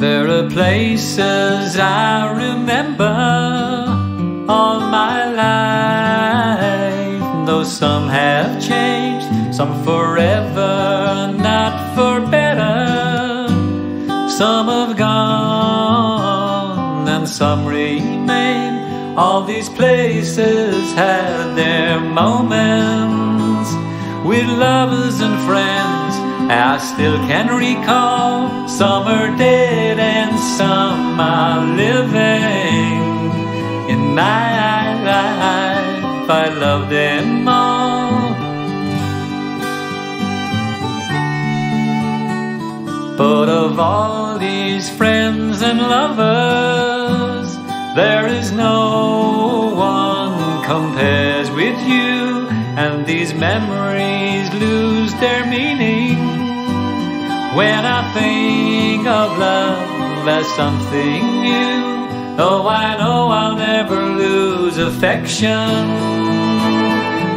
There are places I remember all my life, though some have changed, some forever, not for better. Some have gone and some remain. All these places had their moments with lovers and friends. I still can recall some are dead and some are living. In my life, I love them all. But of all these friends and lovers, there is no one compares with you, and these memories lose their meaning when I think of love as something new. oh, I know I'll never lose affection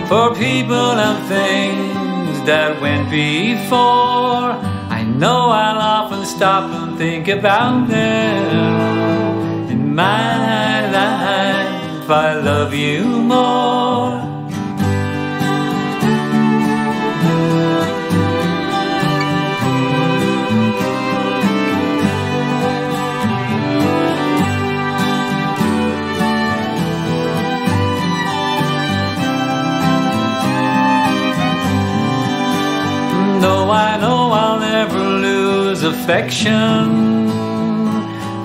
for people and things that went before. I know I'll often stop and think about them. In my life, I love you more. I know oh, I'll never lose affection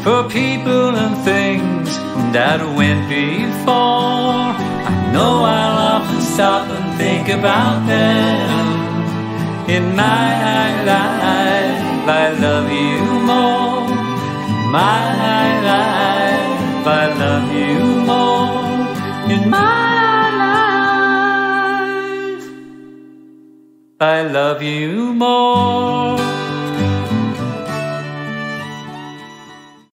for people and things that went before. I know I'll often stop and think about them. In my life, I love you more. My I love you more.